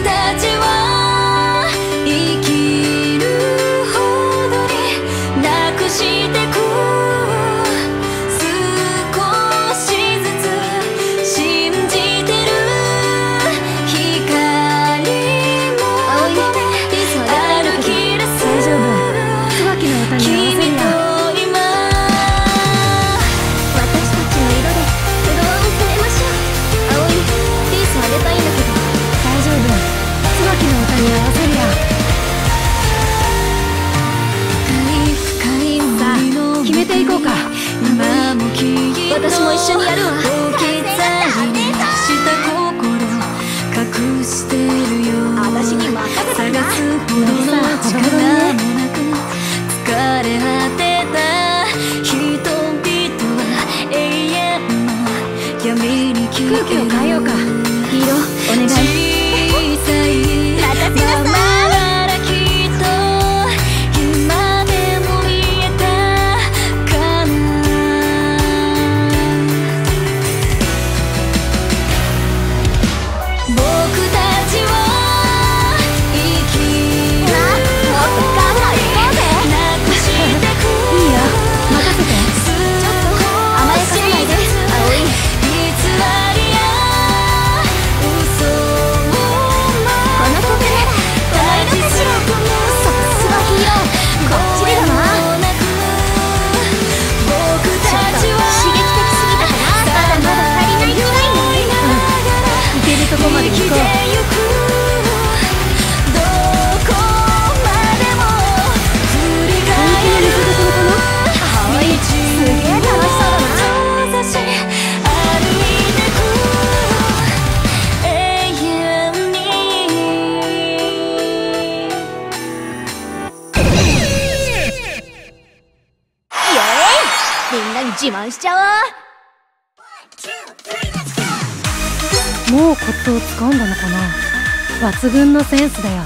たちはも一緒にやるわ。隠してるよ私に任せて探なすほどの力もなく疲れ果てた人々は永遠の闇に消空気を変えようか。ヒーローお願い自慢しちゃおう。もうコツをつかんだのかな？抜群のセンスだよ。